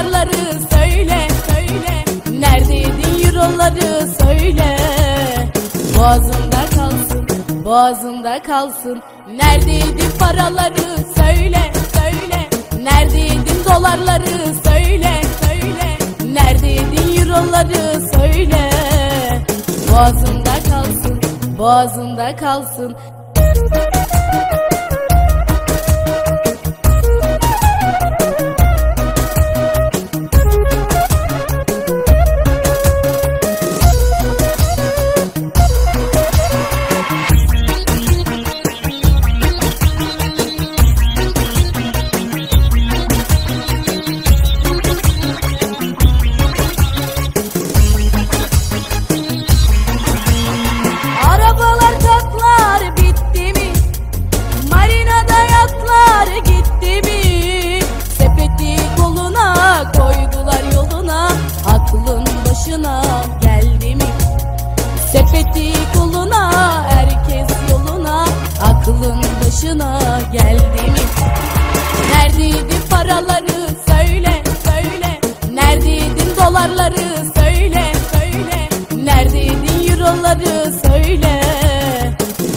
dolarları söyle söyle. Neredeydin euroları söyle. Boğazında kalsın boğazında kalsın. Neredeydin paraları söyle söyle. Neredeydin dolarları söyle söyle. Neredeydin euroları söyle. Boğazında kalsın boğazında kalsın.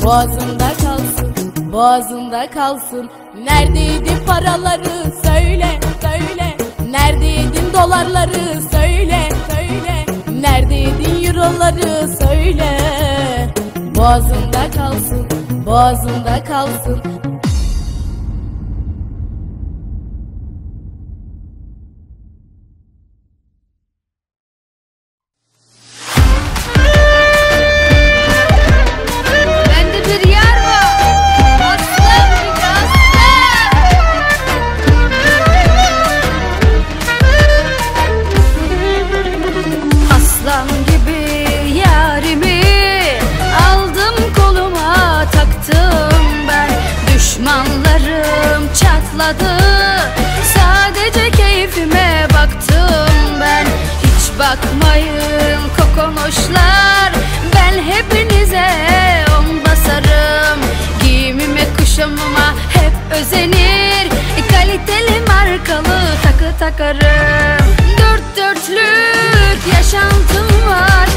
Boğazımda kalsın, boğazımda kalsın. Neredeydi paraları söyle, söyle. Neredeydin dolarları söyle, söyle. Neredeydin euroları söyle. Boğazımda kalsın, boğazımda kalsın. özenir. E, kaliteli markalı takı takarım. Dört dörtlük yaşantım var.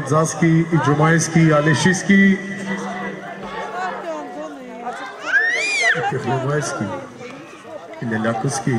Hamza'ski, Cuma'yski, Aleşiski. Keflemayski. Lelakuski.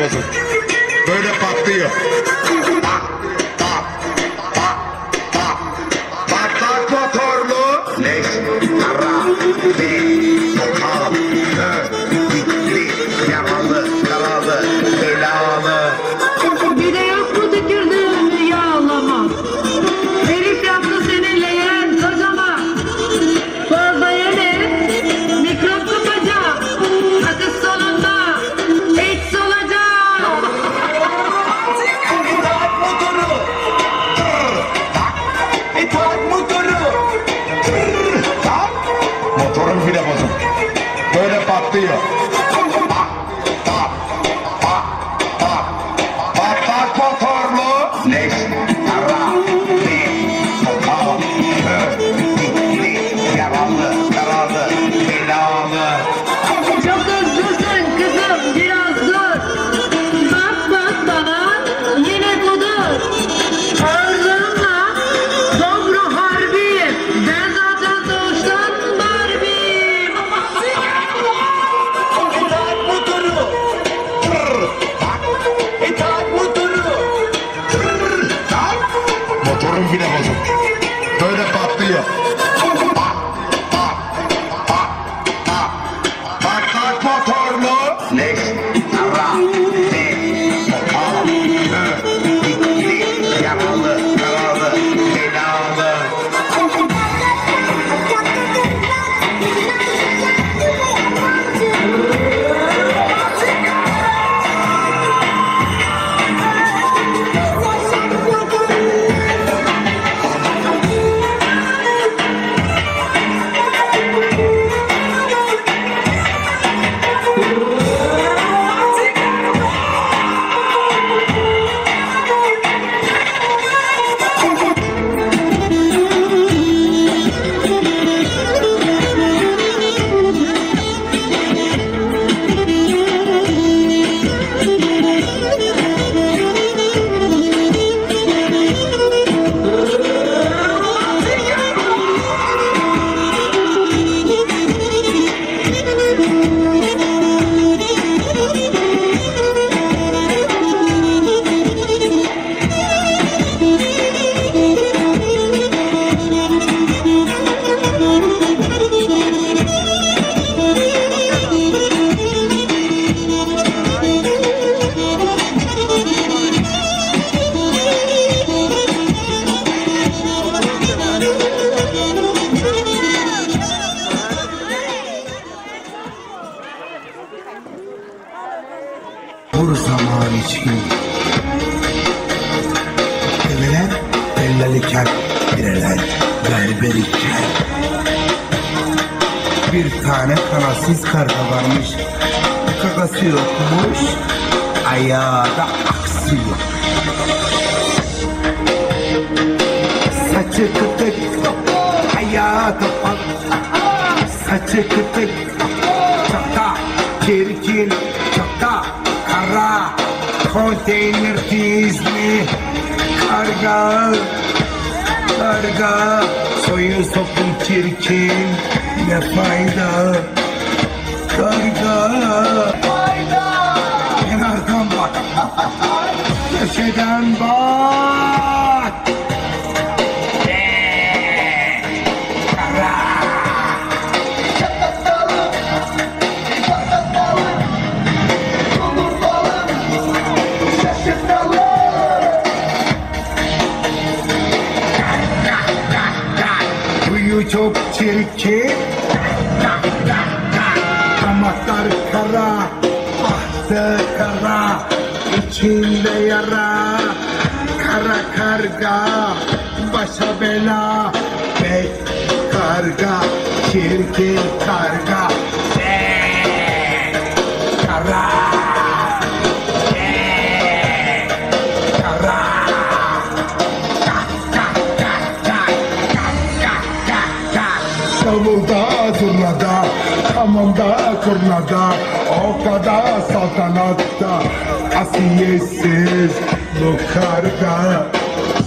cosas. Doy una partida. Çirkin Damaklar kara Bahtı kara içinde yara Kara karga Başa bela Bek karga Çirkin karga. Bek Kara Davulda zurnada Hamamda kurnada O kadar saltanatta. Asiyetsiz bu karga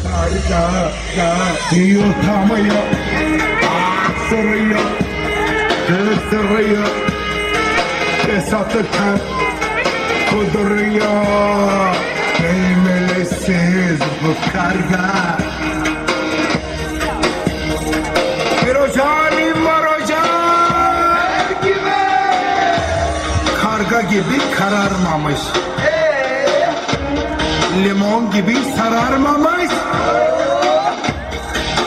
Karga da Yutamıyor Aksırıyor Kısırıyor Besatırken Kuduruyor. Değmelesiz bu karga gibi kararmamış. Limon gibi sararmamış.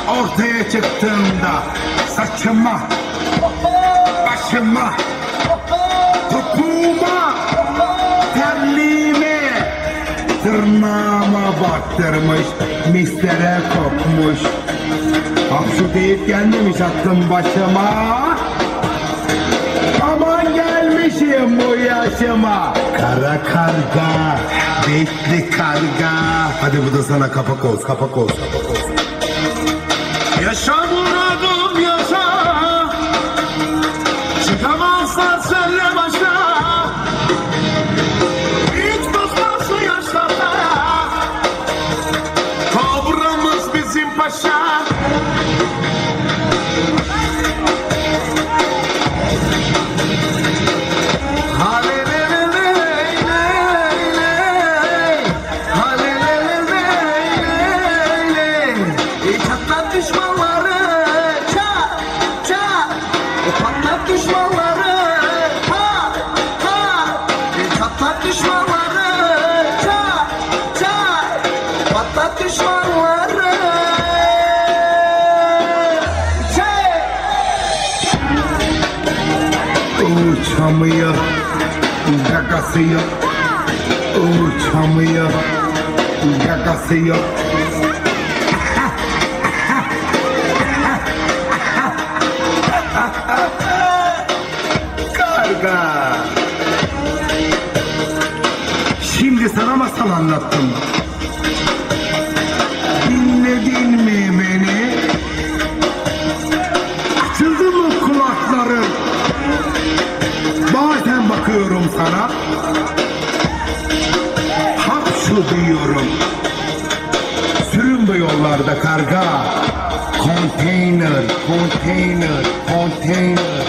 Ortaya çıktığında saçıma Başıma Topuğuma Terliğime Tırnağıma baktırmış Mislere kokmuş Hapşu deyip gelmemiş aklım başıma bu yaşıma Kara karga Bekli karga. Hadi bu da sana kapak olsun kapak olsun kapak olsun Gagasıya Uçamıyor Gagasıya Karga Şimdi sana masal anlattım. Dinledin mi? duyuyorum. Süründü yollarda karga. Konteyner, konteyner, konteyner.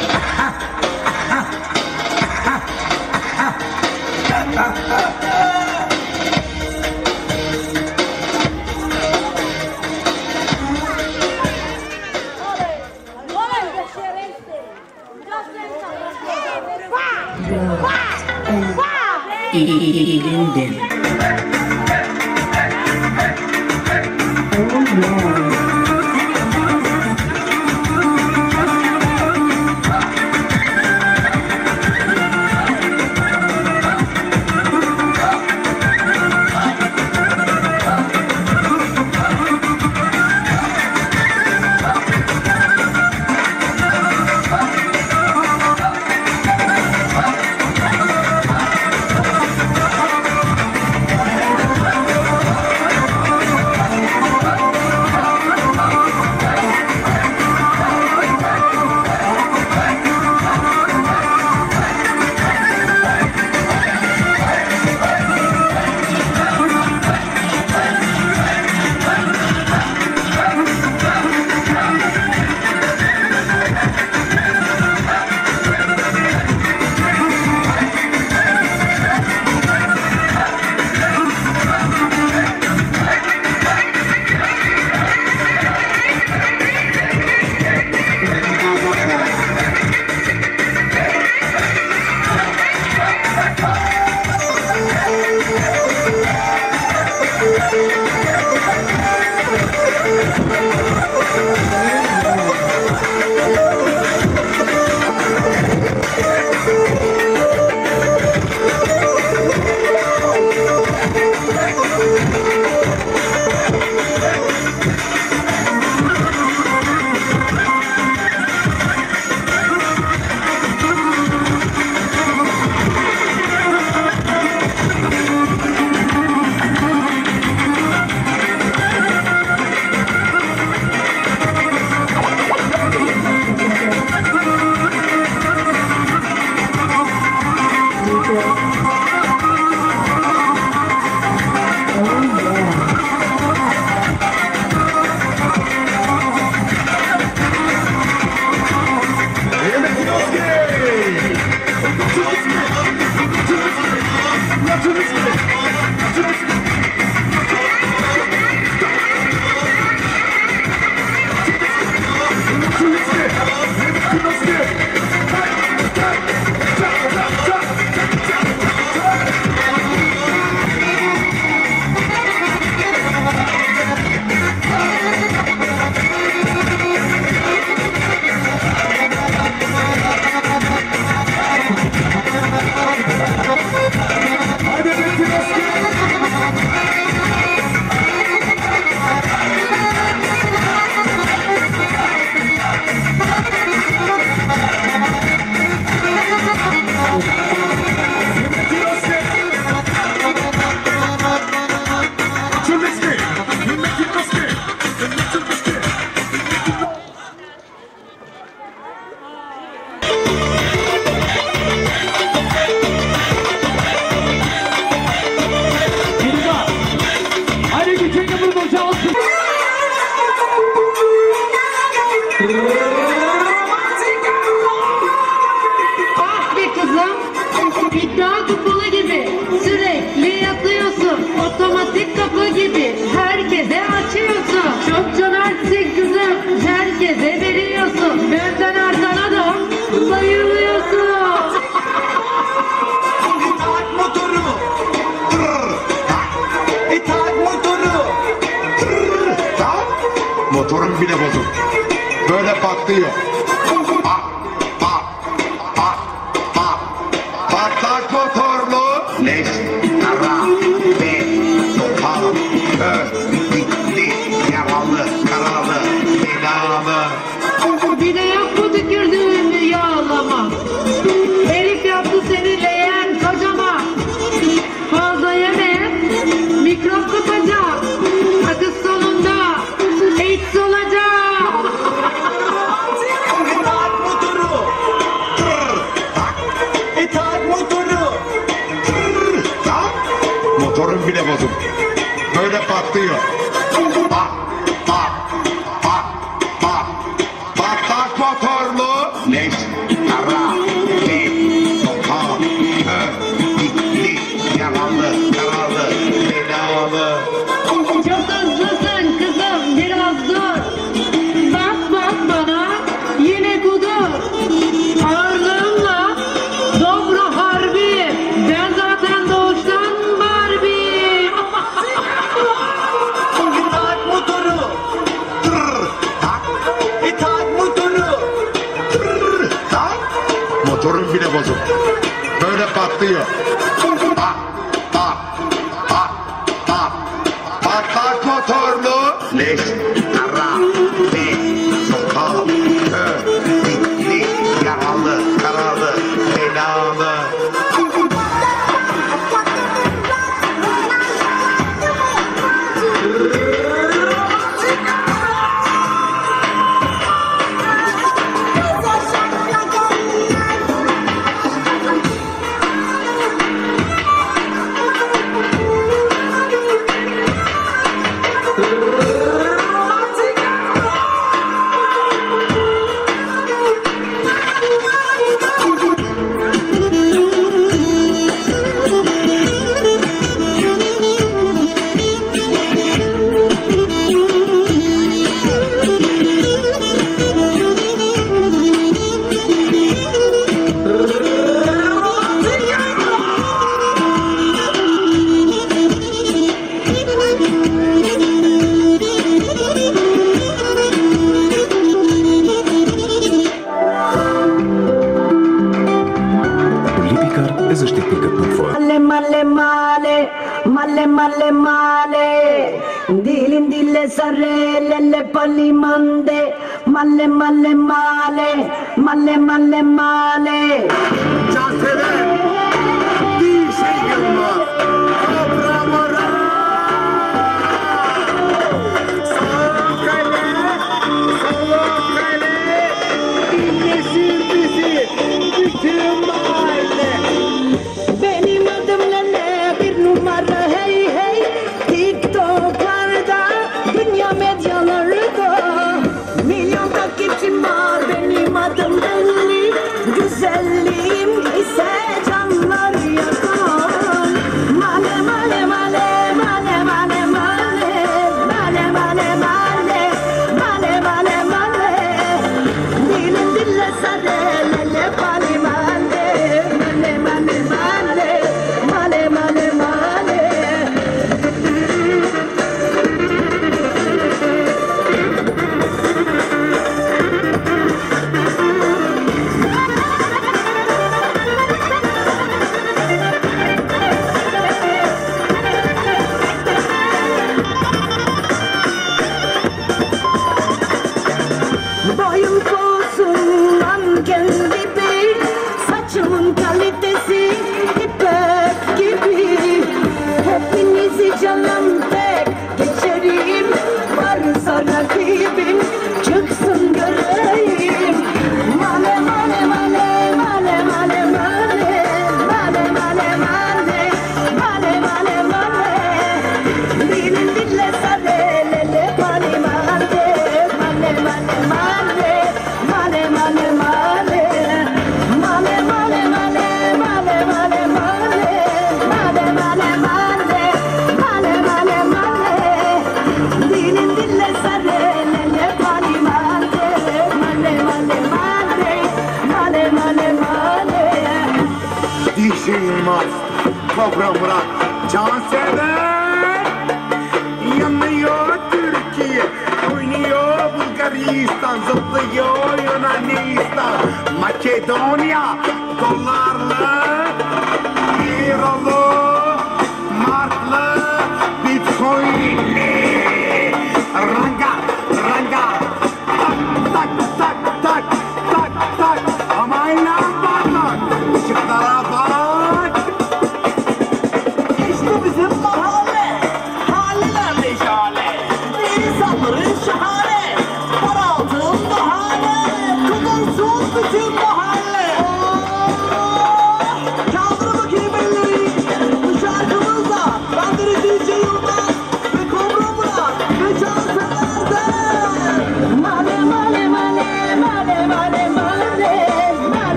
вперед!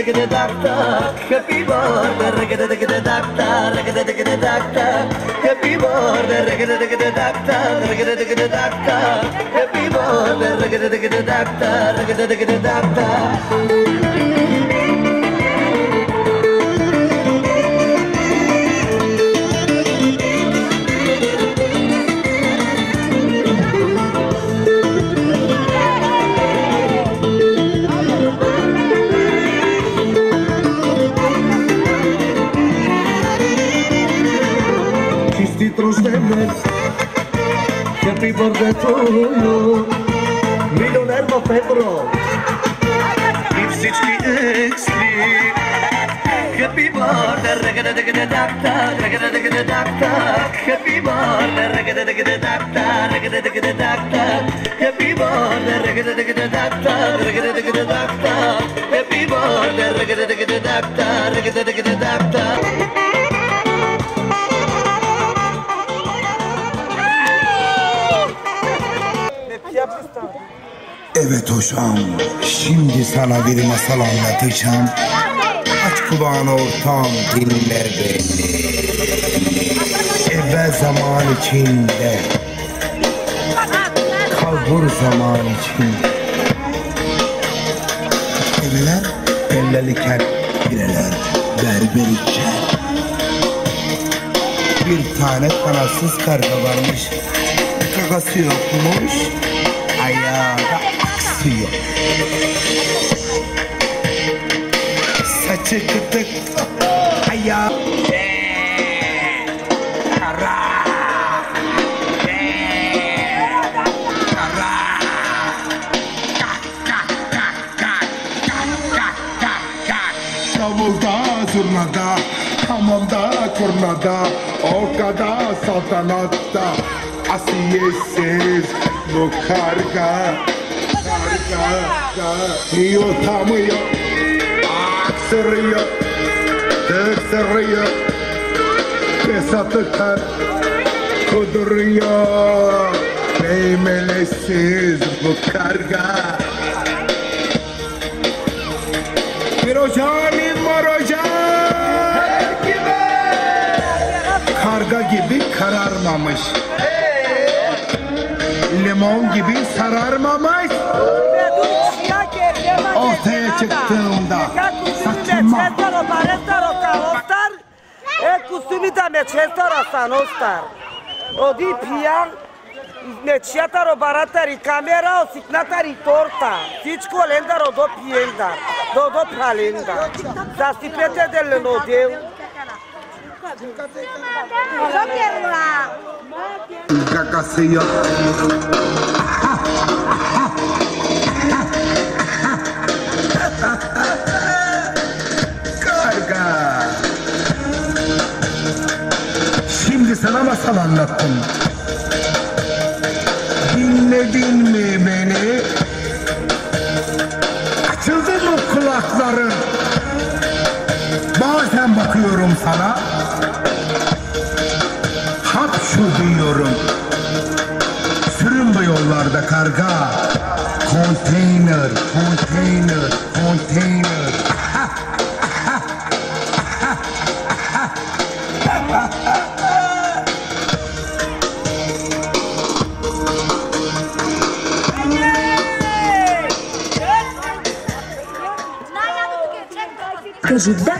Ragada doctor, happy birthday. ragada doctor, ragada doctor, happy border, doctor, happy border, doctor. happy birthday to you. Me don't have a pepper. It's. Happy birthday, regada regada dakta. Happy birthday, regada regada dakta. Happy birthday, regada regada dakta. Happy birthday, regada regada dakta. Evet hocam, şimdi sana bir masal anlatacağım. Aç kulağını ortam, dinle beni. Evvel zaman içinde, kalbur zaman içinde. Evler elleliken, bireler berber iken. Bir tane kanatsız karga varmış, kakası yokmuş, aksıyor. Saçı kıtık, ayağı kara. Davulda, zurnada, hamamda, kurnada, okada, saltanatta, asiyesiz bu karga, yutamıyor, aksırıyor, tıksırıyor, fesatı ter, kuduruyor, meymelesiz bu karga. Var ocağım. Karga gibi kararmamış. Limon gibi sararmamış. Ortaya çıktığımda saçma. E customita me cestara sanostar. O di pian me ciataro baratari camera o signatari torta. Всичко лендаро до пиендар. До до пралендар. За стипете деле но дел. Kakası yok. Karga. Şimdi sana masal anlattım. Dinledin mi beni? Açıldı mı kulakların? Bazen bakıyorum sana. Hapşu duyuyorum. Sürün bu yollarda karga. Container, container, container. Because it.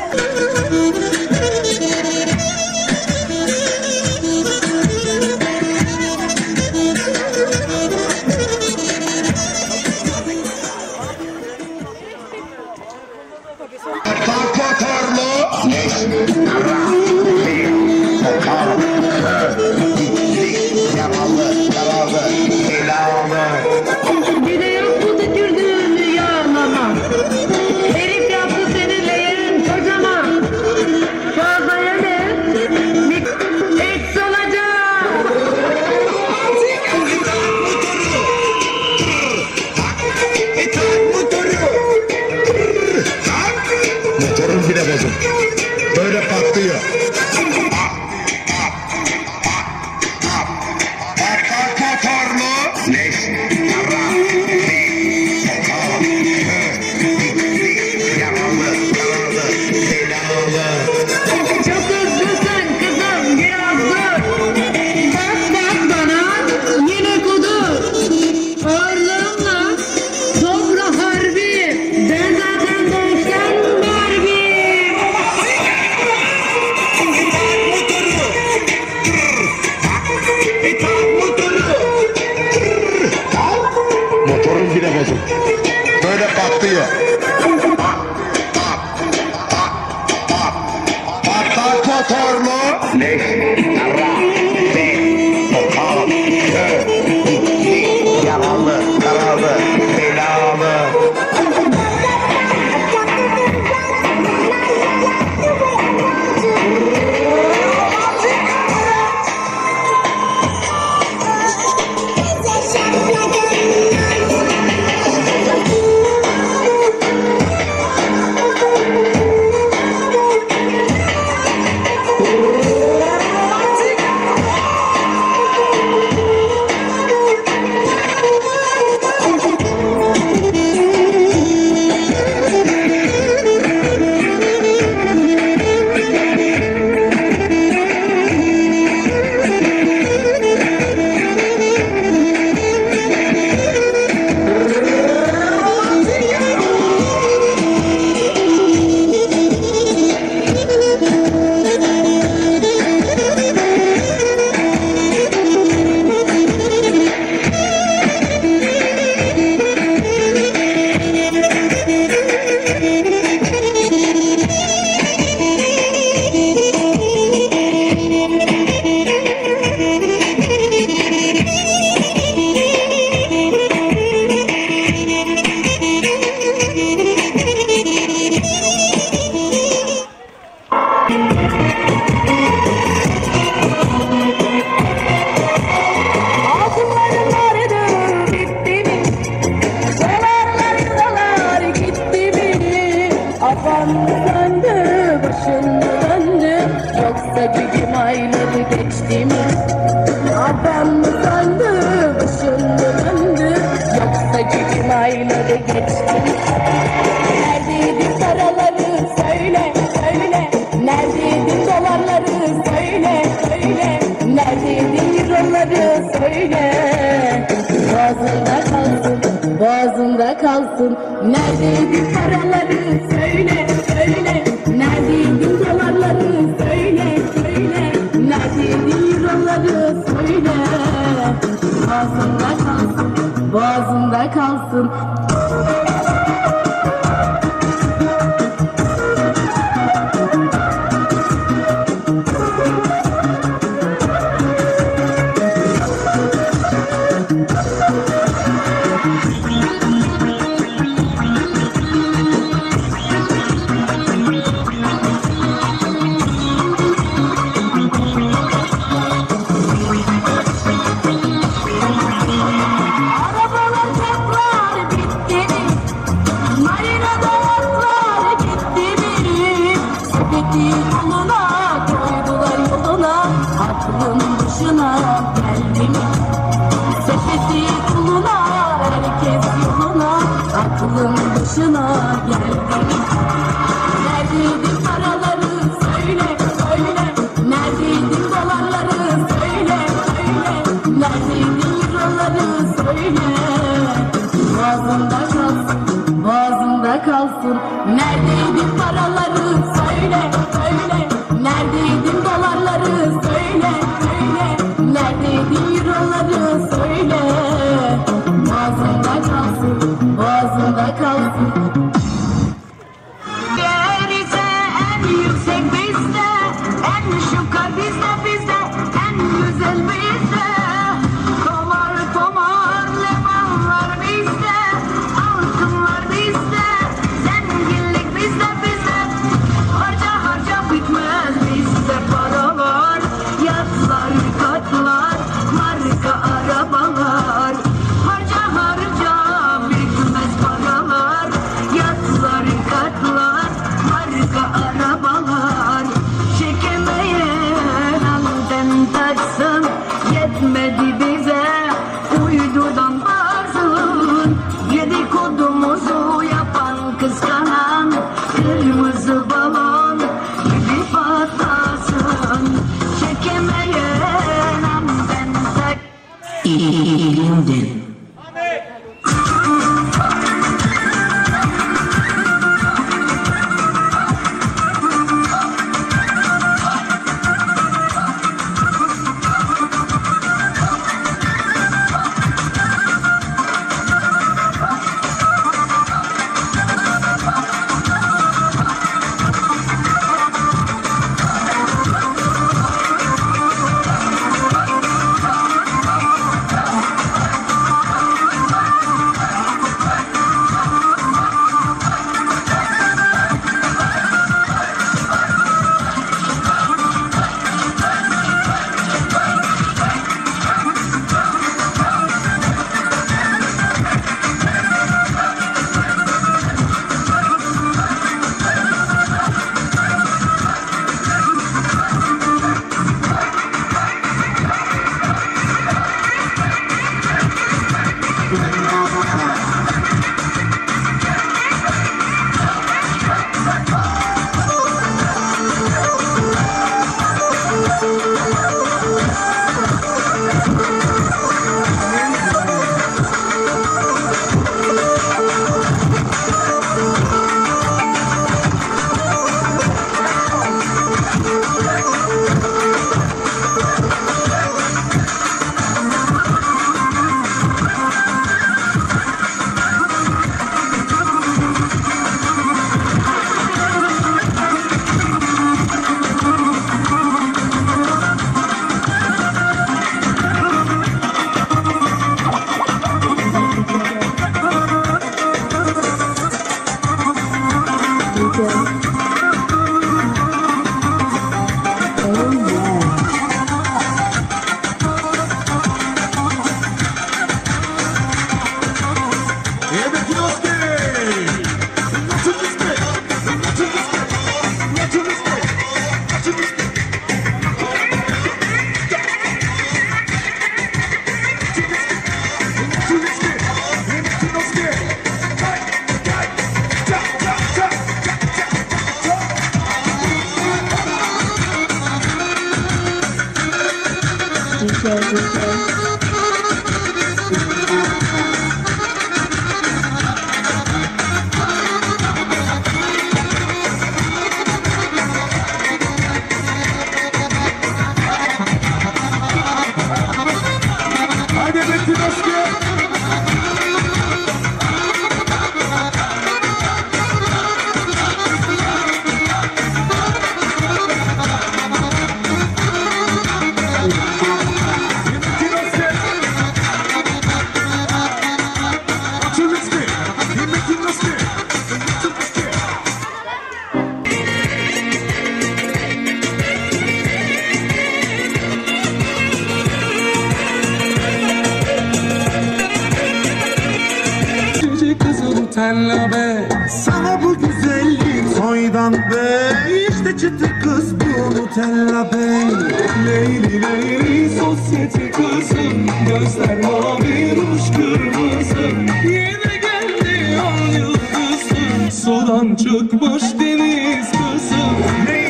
Yok boş deniz kızım. Neyim?